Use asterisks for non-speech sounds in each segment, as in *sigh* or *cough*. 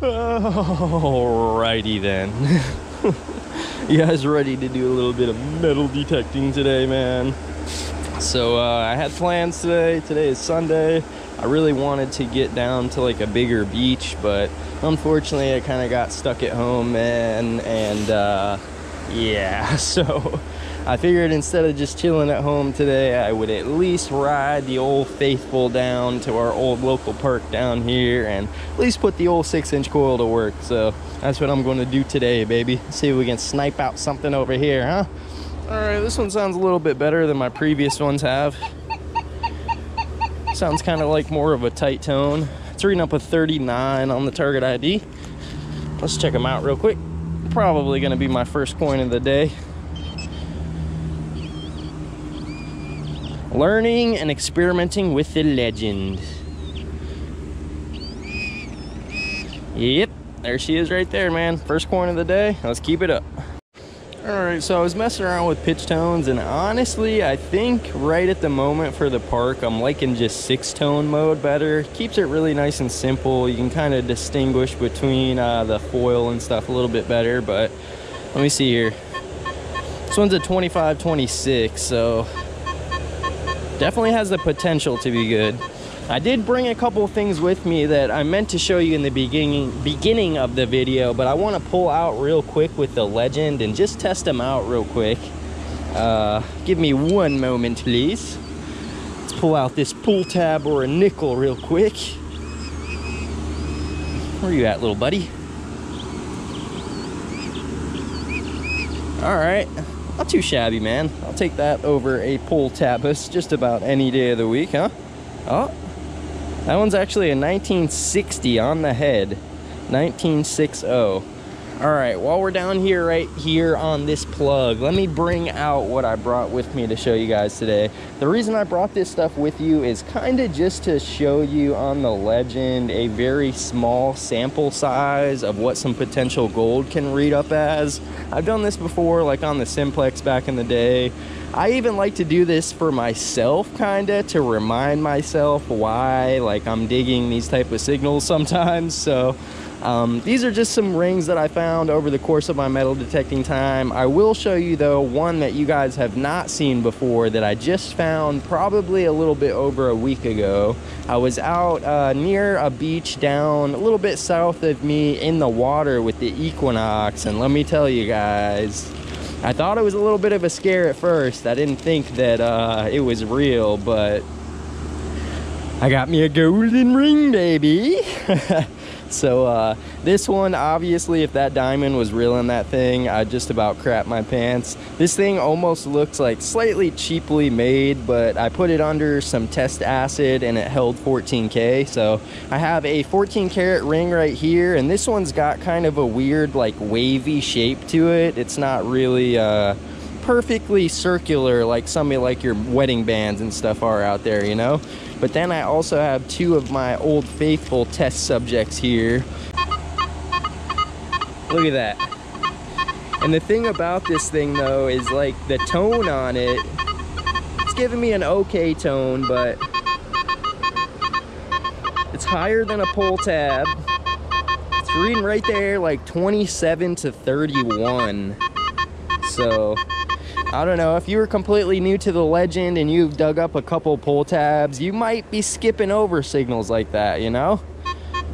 Alrighty then. *laughs* you guys ready to do a little bit of metal detecting today, man? So uh, I had plans today. Today is Sunday. I really wanted to get down to like a bigger beach, but unfortunately I kind of got stuck at home, man. And uh, yeah, *laughs* so I figured instead of just chilling at home today, I would at least ride the old faithful down to our old local park down here and at least put the old six inch coil to work. So that's what I'm going to do today, baby. See if we can snipe out something over here, huh? All right, this one sounds a little bit better than my previous ones have. *laughs* Sounds kind of like more of a tight tone. It's reading up a 39 on the target ID. Let's check them out real quick. Probably gonna be my first coin of the day. Learning and experimenting with the legend. Yep, there she is right there, man. First coin of the day. Let's keep it up. All right, so I was messing around with pitch tones, and honestly, I think right at the moment for the park, I'm liking just six tone mode better. Keeps it really nice and simple. You can kind of distinguish between uh, the foil and stuff a little bit better, but let me see here. This one's a 25 26, so definitely has the potential to be good. I did bring a couple things with me that I meant to show you in the beginning beginning of the video, but I want to pull out real quick with the Legend and just test them out real quick. Uh, give me one moment, please. Let's pull out this pull tab or a nickel real quick. Where are you at, little buddy? All right, not too shabby, man. I'll take that over a pull tabus just about any day of the week, huh? Oh, that one's actually a 1960 on the head. 1960. All right, while we're down here right here on this plug, let me bring out what I brought with me to show you guys today. The reason I brought this stuff with you is kind of just to show you on the Legend a very small sample size of what some potential gold can read up as. I've done this before, like on the Simplex back in the day. I even like to do this for myself kind of to remind myself why like I'm digging these type of signals sometimes *laughs* so um, these are just some rings that I found over the course of my metal detecting time. I will show you though one that you guys have not seen before that I just found probably a little bit over a week ago. I was out uh, near a beach down a little bit south of me in the water with the Equinox and let me tell you guys, I thought it was a little bit of a scare at first. I didn't think that uh, it was real, but I got me a golden ring, baby. *laughs* So uh, this one, obviously, if that diamond was real in that thing, I'd just about crap my pants. This thing almost looks like slightly cheaply made, but I put it under some test acid and it held 14K. So I have a 14 karat ring right here, and this one's got kind of a weird like wavy shape to it. It's not really uh, perfectly circular like some of like your wedding bands and stuff are out there, you know? But then I also have two of my old faithful test subjects here. Look at that. And the thing about this thing though is like the tone on it, it's giving me an okay tone, but it's higher than a pull tab. It's reading right there like 27 to 31. So I don't know, if you were completely new to the legend and you've dug up a couple pull tabs, you might be skipping over signals like that, you know?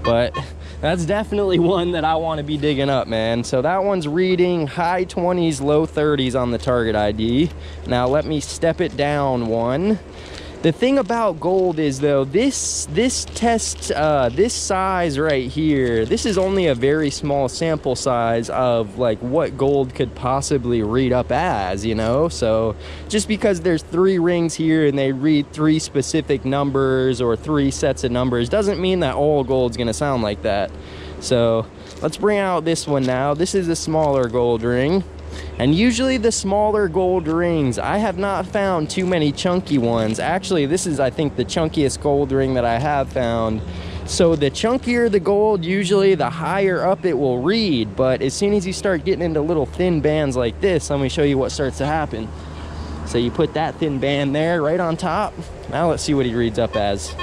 But that's definitely one that I want to be digging up, man. So that one's reading high 20s, low 30s on the target ID. Now let me step it down one. The thing about gold is though, this this test, uh, this size right here, this is only a very small sample size of like what gold could possibly read up as, you know? So just because there's three rings here and they read three specific numbers or three sets of numbers doesn't mean that all gold's gonna sound like that. So let's bring out this one now. This is a smaller gold ring. And usually the smaller gold rings, I have not found too many chunky ones. Actually, this is, I think, the chunkiest gold ring that I have found. So the chunkier the gold, usually the higher up it will read. But as soon as you start getting into little thin bands like this, let me show you what starts to happen. So you put that thin band there right on top. Now let's see what he reads up as.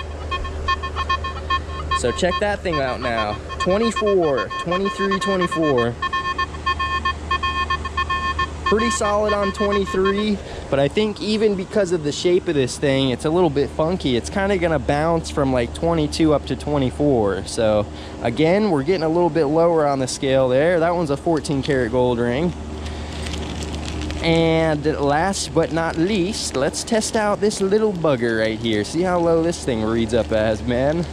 So check that thing out now. 24, 23, 24. Pretty solid on 23, but I think even because of the shape of this thing, it's a little bit funky. It's kind of gonna bounce from like 22 up to 24. So again, we're getting a little bit lower on the scale there. That one's a 14 karat gold ring. And last but not least, let's test out this little bugger right here. See how low this thing reads up as, man.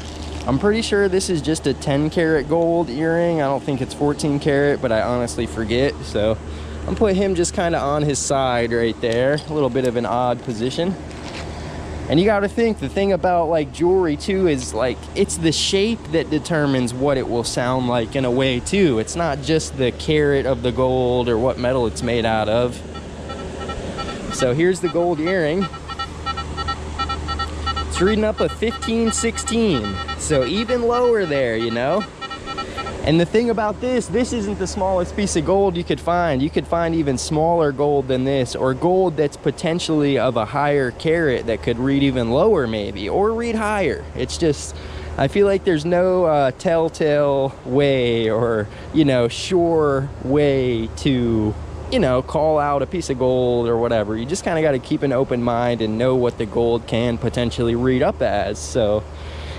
I'm pretty sure this is just a 10 karat gold earring. I don't think it's 14 karat, but I honestly forget. So I'm put him just kind of on his side right there. A little bit of an odd position. And you got to think the thing about like jewelry too is like it's the shape that determines what it will sound like in a way too. It's not just the carat of the gold or what metal it's made out of. So here's the gold earring. It's reading up a 15, 16. So even lower there, you know? And the thing about this, this isn't the smallest piece of gold you could find. You could find even smaller gold than this or gold that's potentially of a higher carat that could read even lower maybe or read higher. It's just, I feel like there's no uh, telltale way or, you know, sure way to, you know, call out a piece of gold or whatever. You just kind of got to keep an open mind and know what the gold can potentially read up as. So,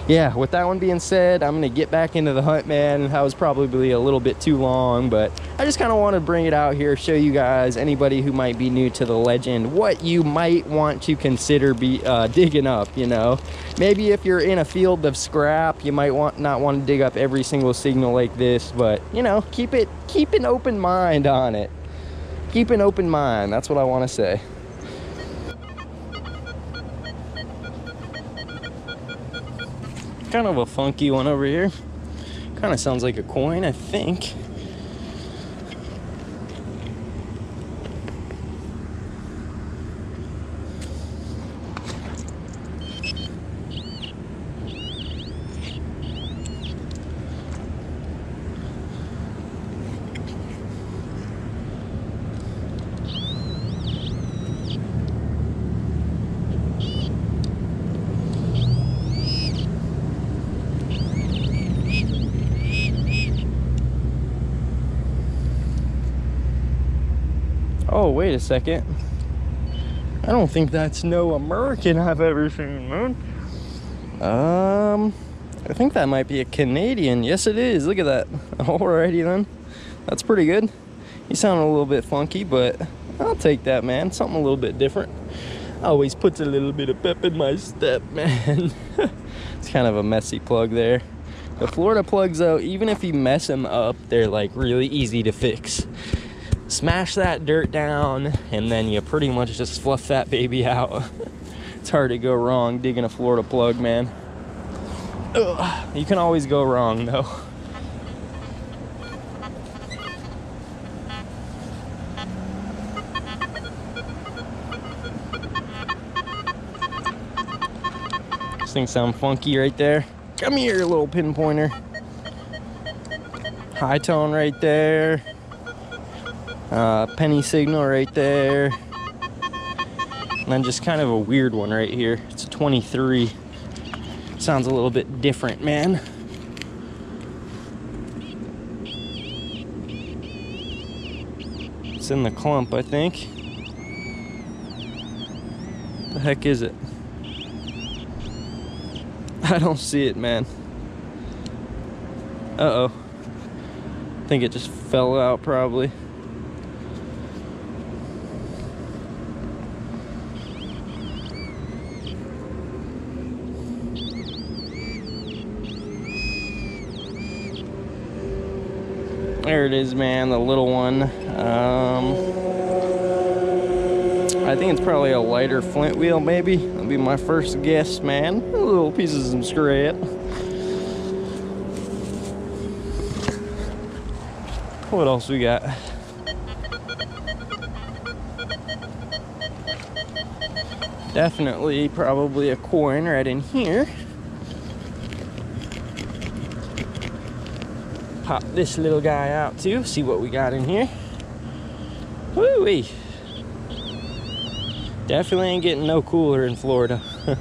yeah, with that one being said, I'm gonna get back into the hunt, man. That was probably a little bit too long, but I just kind of want to bring it out here, show you guys, anybody who might be new to the legend, what you might want to consider be uh, digging up, you know. Maybe if you're in a field of scrap, you might want not want to dig up every single signal like this, but you know, keep it, keep an open mind on it. Keep an open mind, that's what I want to say. Kind of a funky one over here. Kind of sounds like a coin, I think. Oh, wait a second. I don't think that's no American I've ever seen, man. Um, I think that might be a Canadian. Yes, it is. Look at that. *laughs* Alrighty then. That's pretty good. You sound a little bit funky, but I'll take that, man. Something a little bit different. Always puts a little bit of pep in my step, *laughs* man. it's kind of a messy plug there. The Florida plugs, though, even if you mess them up, they're like really easy to fix smash that dirt down and then you pretty much just fluff that baby out *laughs* it's hard to go wrong digging a Florida plug man Ugh. you can always go wrong though This thing sound funky right there. Come here, little pinpointer. High tone right there. Uh, penny signal right there. And then just kind of a weird one right here. It's a 23. Sounds a little bit different, man. It's in the clump, I think. The heck is it? *laughs* I don't see it, man. Uh-oh. I think it just fell out, probably. There it is, man, the little one. Um, I think it's probably a lighter flint wheel, maybe. That'll be my first guess, man. A little pieces of some scrap. What else we got? Definitely probably a coin right in here. Pop this little guy out too, see what we got in here. Woo wee. Definitely ain't getting no cooler in Florida. *laughs*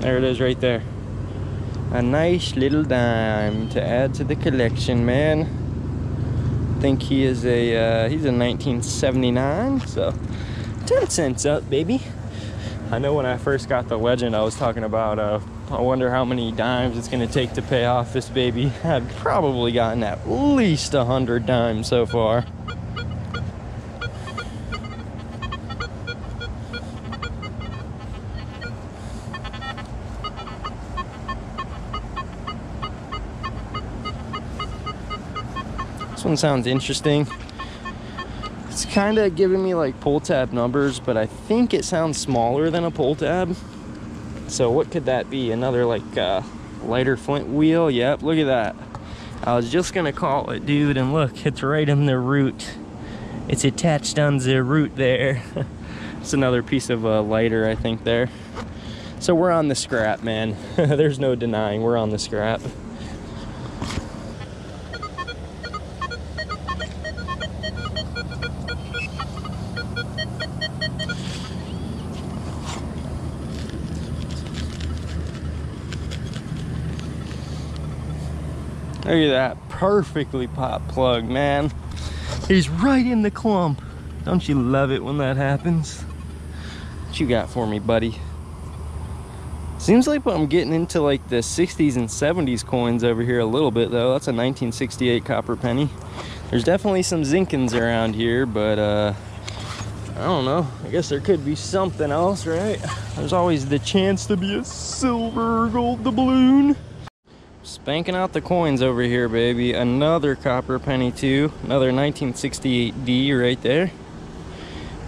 There it is right there. A nice little dime to add to the collection, man. I think he is a, uh, he's a 1979, so 10 cents up, baby. I know when I first got the legend, I was talking about, uh, I wonder how many dimes it's gonna take to pay off this baby. *laughs* I've probably gotten at least a hundred dimes so far. This one sounds interesting. Kind of giving me like pull tab numbers, but I think it sounds smaller than a pull tab. So what could that be? Another like uh, lighter flint wheel? Yep, look at that. I was just gonna call it, dude, and look, it's right in the root. It's attached on the root there. *laughs* it's another piece of uh, lighter, I think, there. So we're on the scrap, man. *laughs* There's no denying we're on the scrap. Look at that perfectly popped plug, man. He's right in the clump. Don't you love it when that happens? What you got for me, buddy? Seems like I'm getting into like the 60s and 70s coins over here a little bit though. That's a 1968 copper penny. There's definitely some Zincolns around here, but uh, I don't know. I guess there could be something else, right? There's always the chance to be a silver gold doubloon. Spanking out the coins over here, baby. Another copper penny too. Another 1968D right there.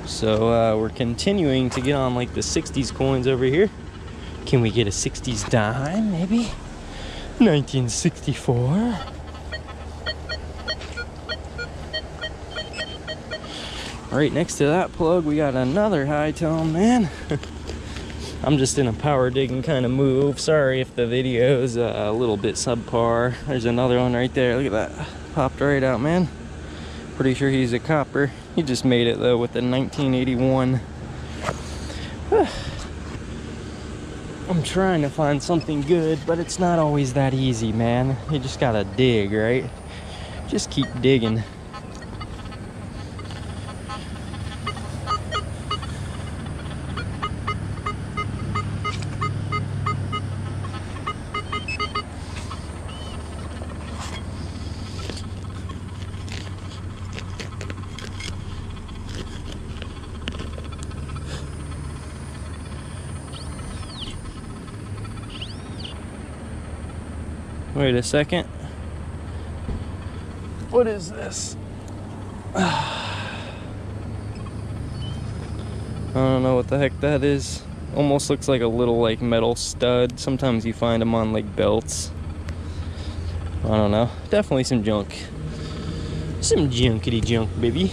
So uh, we're continuing to get on like the 60s coins over here. Can we get a 60s dime, maybe? 1964. Right next to that plug, we got another high tone, man. *laughs* I'm just in a power digging kind of move. Sorry if the video's uh, a little bit subpar. There's another one right there. Look at that. Popped right out, man. Pretty sure he's a copper. He just made it though with the 1981. *sighs* I'm trying to find something good, but it's not always that easy, man. You just gotta dig, right? Just keep digging. Wait a second. What is this? *sighs* I don't know what the heck that is. Almost looks like a little like metal stud. Sometimes you find them on like belts. I don't know. Definitely some junk. Some junkity junk, baby.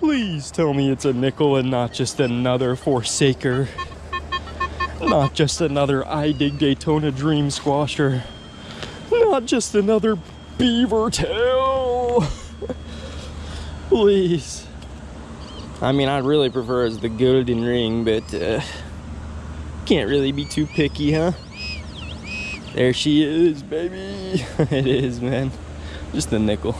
Please tell me it's a nickel and not just another Forsaker. Not just another I Dig Daytona Dream Squasher. Not just another beaver tail. *laughs* Please. I mean, I'd really prefer as the golden ring, but uh, can't really be too picky, huh? There she is, baby. *laughs* it is, man. Just a nickel.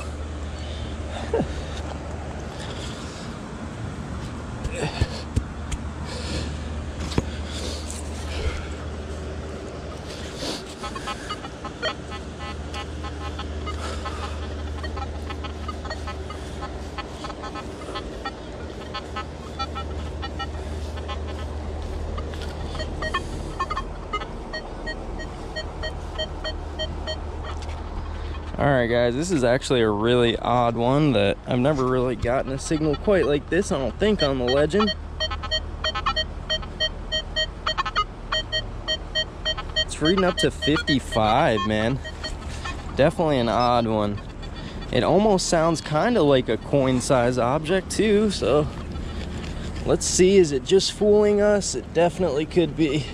All right, guys, this is actually a really odd one that I've never really gotten a signal quite like this, I don't think, on the Legend. It's reading up to 55, man. Definitely an odd one. It almost sounds kind of like a coin-size object, too, so let's see. Is it just fooling us? It definitely could be.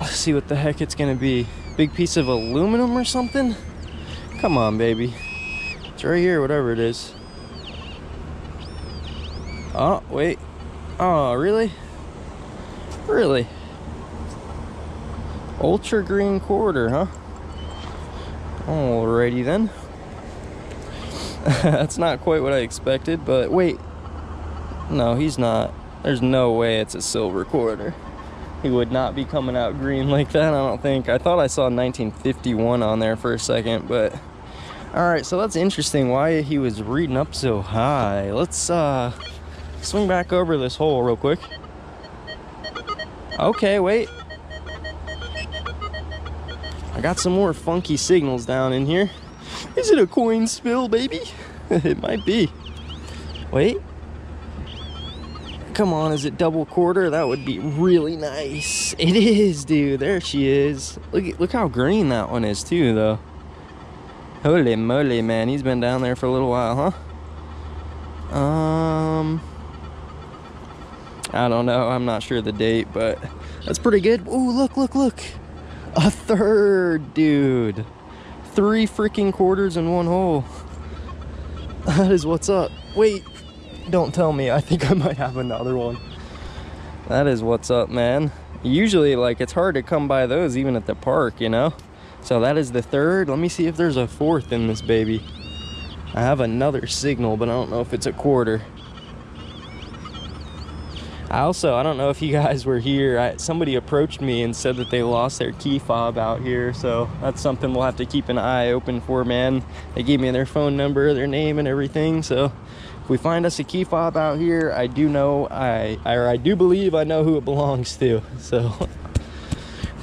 Let's see what the heck it's gonna be. Big piece of aluminum or something? Come on, baby. It's right here, whatever it is. Oh, wait. Oh, really? Really? Ultra green quarter, huh? Alrighty then. *laughs* That's not quite what I expected, but wait. No, he's not. There's no way it's a silver quarter. He would not be coming out green like that, I don't think. I thought I saw 1951 on there for a second, but... Alright, so that's interesting why he was reading up so high. Let's uh, swing back over this hole real quick. Okay, wait. I got some more funky signals down in here. Is it a coin spill, baby? *laughs* it might be. Wait. Come on, is it double quarter? That would be really nice. It is, dude. There she is. Look, look how green that one is too, though. Holy moly, man. He's been down there for a little while, huh? Um, I don't know. I'm not sure the date, but that's pretty good. Ooh, look, look, look. A third, dude. Three freaking quarters in one hole. That is what's up. Wait, don't tell me. I think I might have another one. That is what's up, man. Usually, like, it's hard to come by those even at the park, you know? So that is the third. Let me see if there's a fourth in this baby. I have another signal, but I don't know if it's a quarter. I also, I don't know if you guys were here. I, somebody approached me and said that they lost their key fob out here. So that's something we'll have to keep an eye open for, man. They gave me their phone number, their name and everything. So if we find us a key fob out here, I do know, I, or I do believe I know who it belongs to. *laughs* So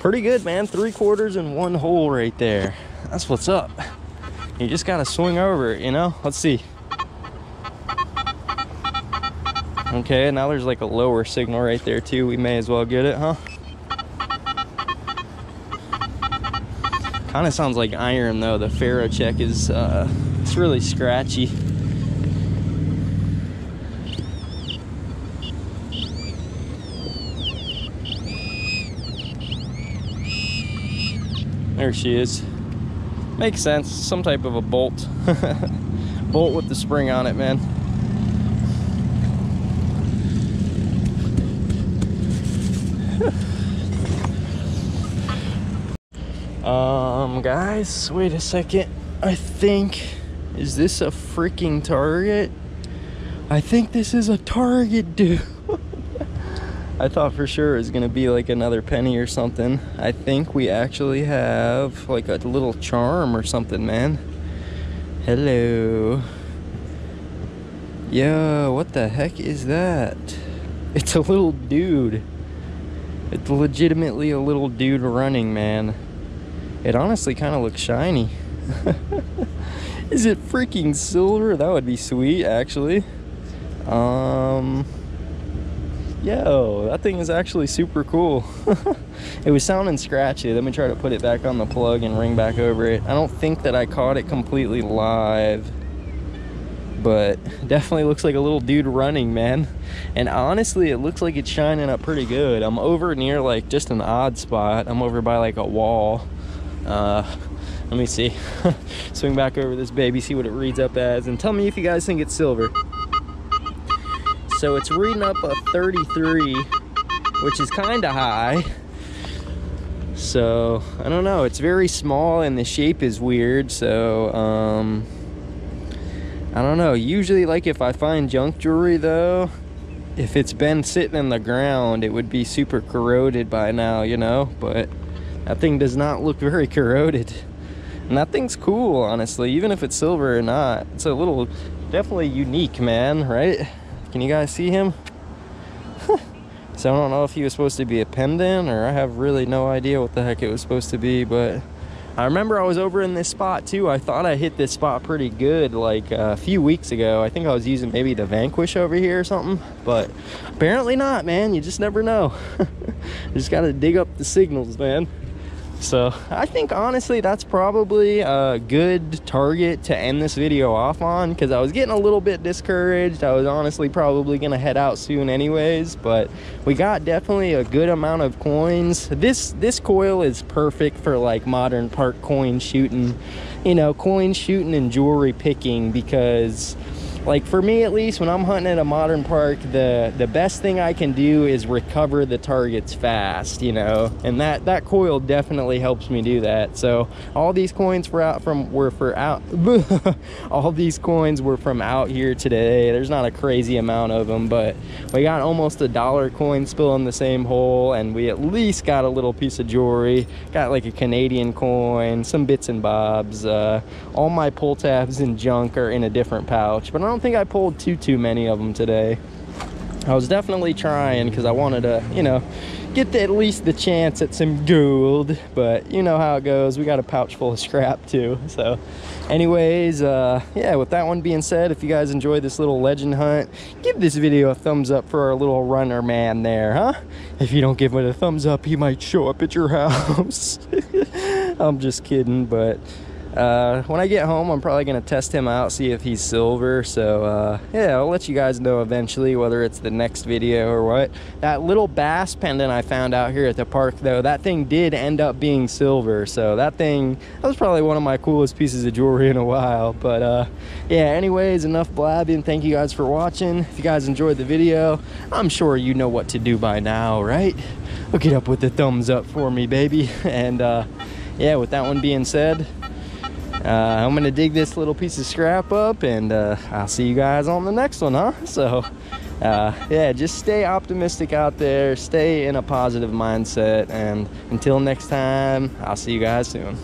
pretty good, man. Three quarters in one hole right there. That's what's up. You just got to swing over it, you know? Let's see. Okay, now there's like a lower signal right there too. We may as well get it, huh? Kind of sounds like iron though. The ferro check is, uh, it's really scratchy. There she is. Makes sense. Some type of a bolt. *laughs* bolt with the spring on it, man. *laughs* um, guys, wait a second. I think, is this a freaking target? I think this is a target, dude. I thought for sure it was gonna be like another penny or something. I think we actually have like a little charm or something, man. Hello. Yo, what the heck is that? It's a little dude. It's legitimately a little dude running, man. It honestly kind of looks shiny. *laughs* Is it freaking silver? That would be sweet, actually. Um, yo, that thing is actually super cool. *laughs* it was sounding scratchy. Let me try to put it back on the plug and ring back over it. I don't think that I caught it completely live but definitely looks like a little dude running man and honestly it looks like it's shining up pretty good i'm over near like just an odd spot i'm over by like a wall uh, let me see *laughs* swing back over this baby see what it reads up as and tell me if you guys think it's silver so it's reading up a 33 which is kind of high so i don't know it's very small and the shape is weird so um I don't know. Usually, like if I find junk jewelry though, if it's been sitting in the ground, it would be super corroded by now, you know? But that thing does not look very *laughs* corroded. And that thing's cool, honestly, even if it's silver or not. It's a little, definitely unique, man, right? Can you guys see him? *laughs* so I don't know if he was supposed to be a pendant or I have really no idea what the heck it was supposed to be, but I remember I was over in this spot too. I thought I hit this spot pretty good like uh, a few weeks ago. I think I was using maybe the Vanquish over here or something, but apparently not, man. You just never know. *laughs* just got to dig up the signals, man. So I think honestly that's probably a good target to end this video off on because I was getting a little bit discouraged. I was honestly probably going to head out soon anyways, but we got definitely a good amount of coins. This this coil is perfect for like modern park coin shooting, you know, coin shooting and jewelry picking because like for me at least, when I'm hunting at a modern park, the the best thing I can do is recover the targets fast, you know, and that that coil definitely helps me do that. So all these coins for out from were for out. *laughs* all these coins were from out here today. There's not a crazy amount of them, but we got almost a dollar coin spill in the same hole, and we at least got a little piece of jewelry. Got like a Canadian coin, some bits and bobs. Uh, all my pull tabs and junk are in a different pouch, but I don't think I pulled too too many of them today. I was definitely trying because I wanted to, you know, get the, at least the chance at some gold. But you know how it goes. We got a pouch full of scrap too. So anyways, uh, yeah, with that one being said, if you guys enjoyed this little legend hunt, give this video a thumbs up for our little runner man there, huh? If you don't give it a thumbs up, he might show up at your *laughs* house. *laughs* I'm just kidding, but uh, when I get home, I'm probably going to test him out, see if he's silver. So, uh, yeah, I'll let you guys know eventually whether it's the next video or what. That little bass pendant I found out here at the park, though, that thing did end up being silver. So that thing, that was probably one of my coolest pieces of jewelry in a while. But, uh, yeah, anyways, enough blabbing. Thank you guys for watching. If you guys enjoyed the video, I'm sure you know what to do by now, right? Look it up with the thumbs up for me, baby. *laughs* And, uh, yeah, with that one being said, uh, I'm gonna dig this little piece of scrap up and uh, I'll see you guys on the next one, huh? So, uh, yeah, just stay optimistic out there, stay in a positive mindset, and until next time, I'll see you guys soon.